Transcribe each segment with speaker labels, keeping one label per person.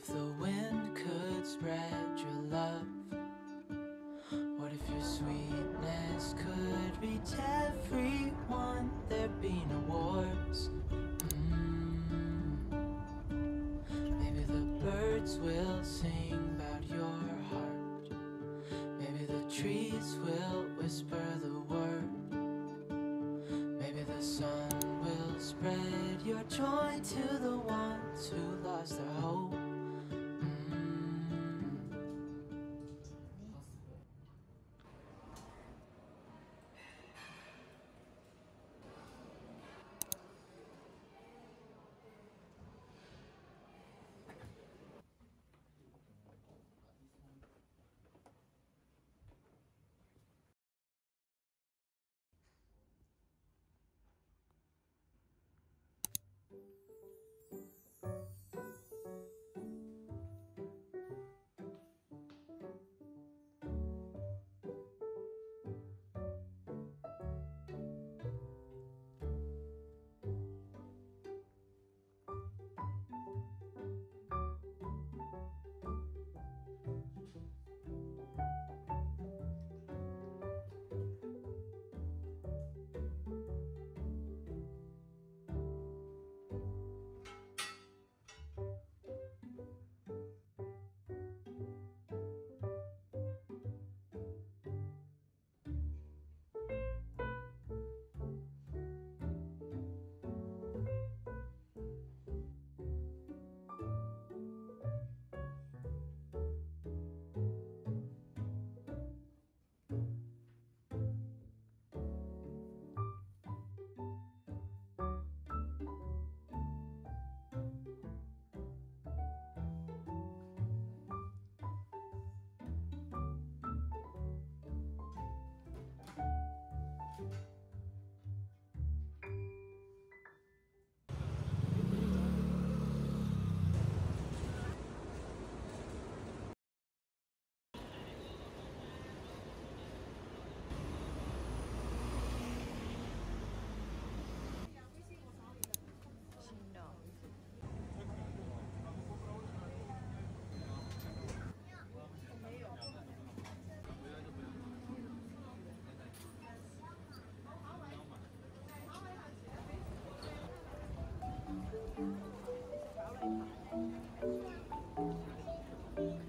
Speaker 1: If the wind could spread your love? What if your sweetness could reach everyone? There'd be no wars. Mm. Maybe the birds will sing about your heart. Maybe the trees will whisper the word. Maybe the sun will spread your joy to the ones who lost their hope.
Speaker 2: Thank you.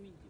Speaker 3: видит.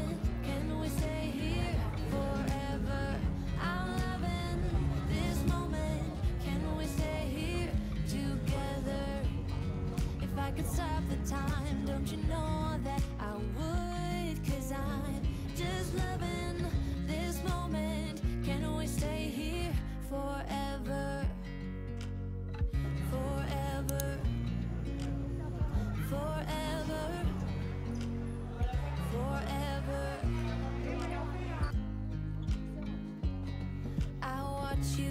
Speaker 3: you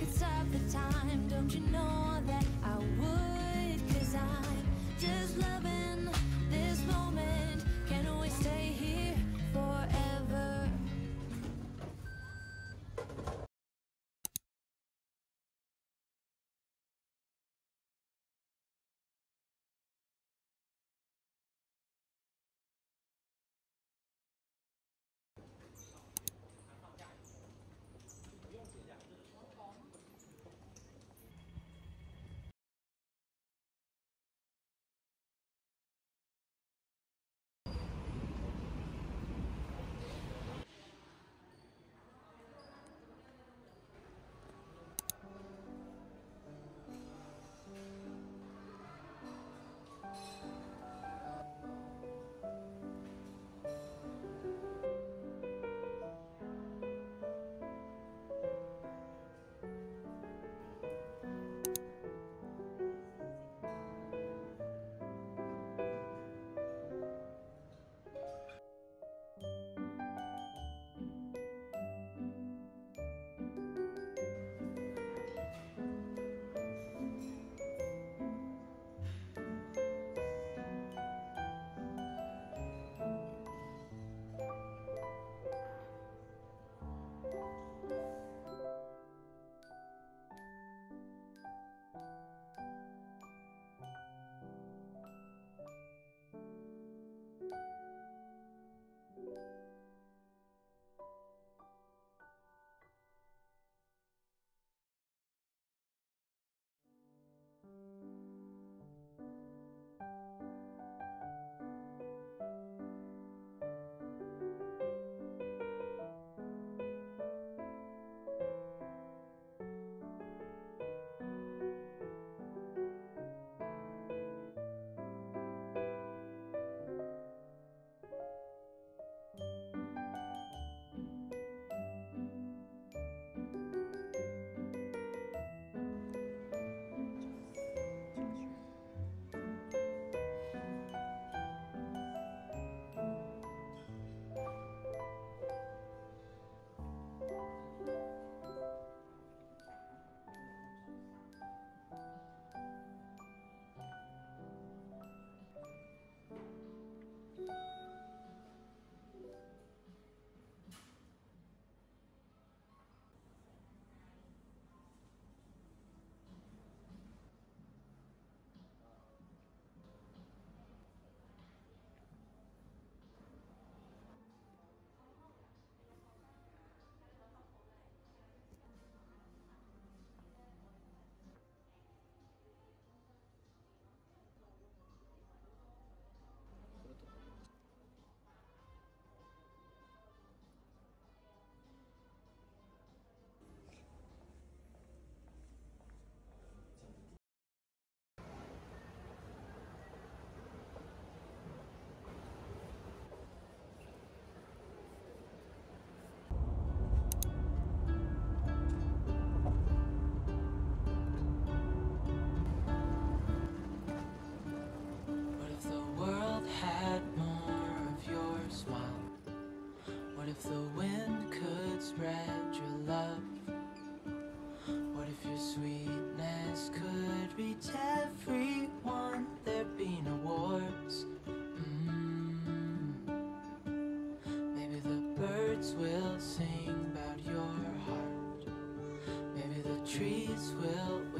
Speaker 3: it's stop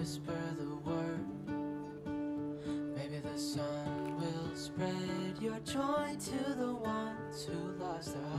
Speaker 1: whisper the word. Maybe the sun will spread your joy to the ones who lost their.